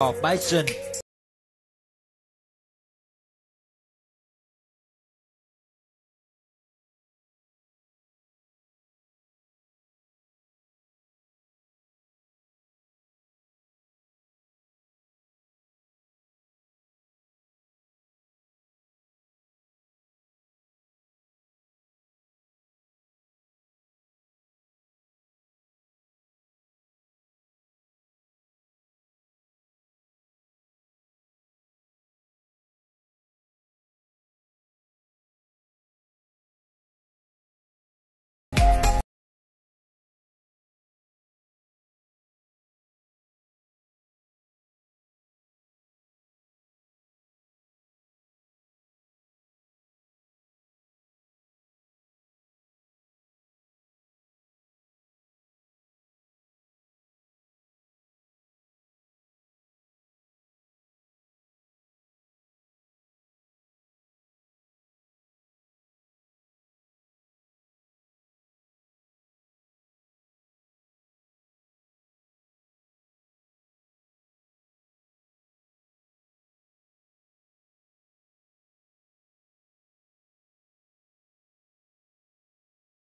bison